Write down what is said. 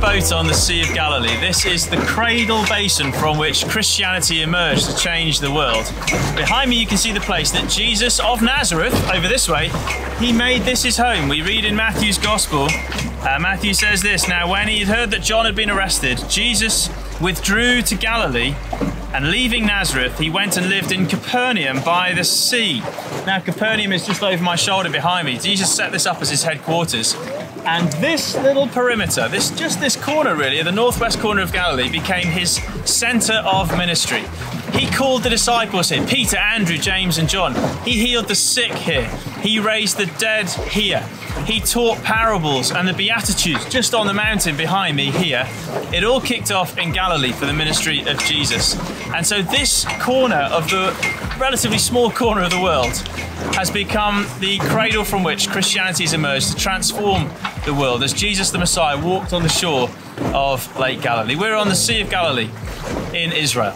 boat on the Sea of Galilee. This is the cradle basin from which Christianity emerged to change the world. Behind me, you can see the place that Jesus of Nazareth, over this way, he made this his home. We read in Matthew's Gospel. Uh, Matthew says this Now, when he had heard that John had been arrested, Jesus withdrew to Galilee and leaving Nazareth, he went and lived in Capernaum by the sea. Now, Capernaum is just over my shoulder behind me. Jesus set this up as his headquarters. And this little perimeter, this just this corner really, the northwest corner of Galilee, became his center of ministry. He called the disciples here Peter, Andrew, James, and John. He healed the sick here. He raised the dead here. He taught parables and the Beatitudes just on the mountain behind me here. It all kicked off in Galilee for the ministry of Jesus. And so, this corner of the relatively small corner of the world has become the cradle from which Christianity has emerged to transform the world as Jesus the Messiah walked on the shore of Lake Galilee. We're on the Sea of Galilee in Israel.